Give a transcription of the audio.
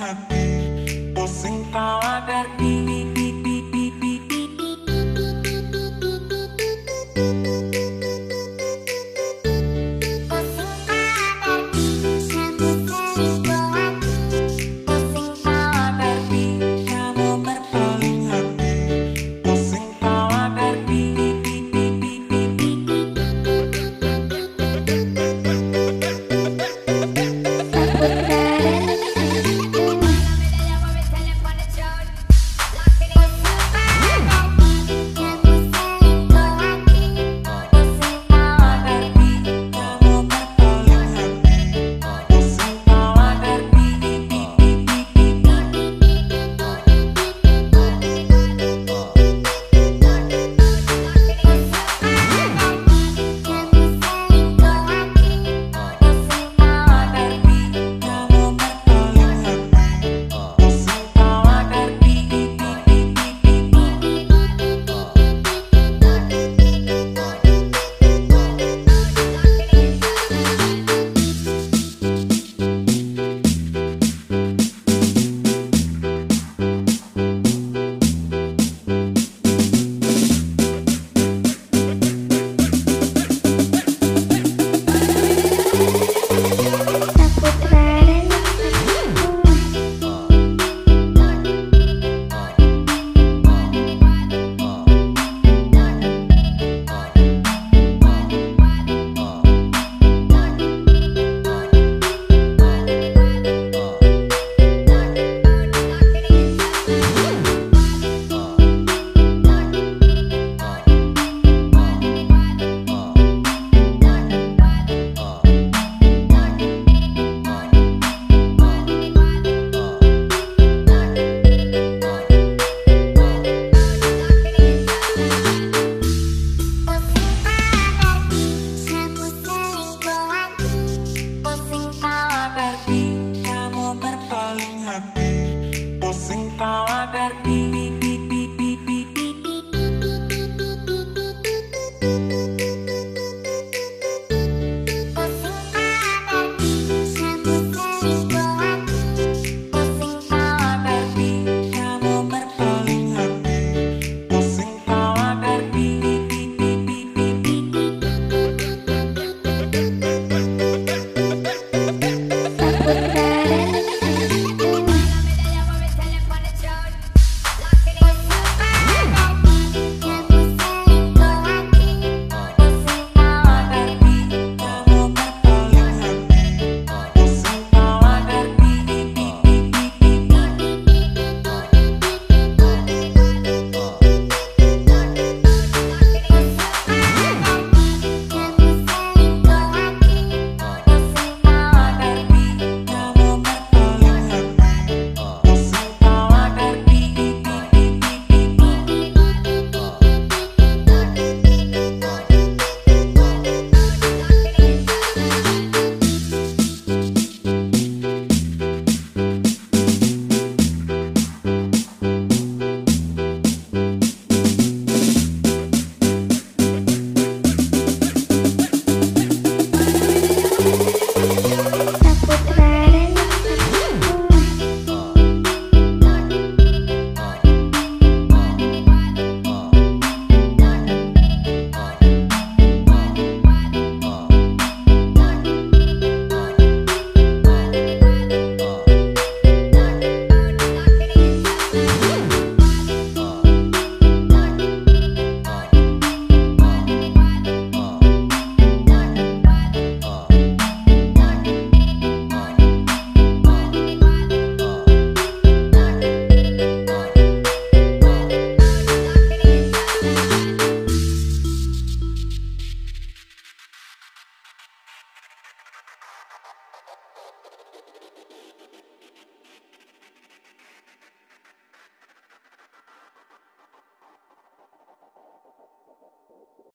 hati Pusing lá daqui. hati sentar a dari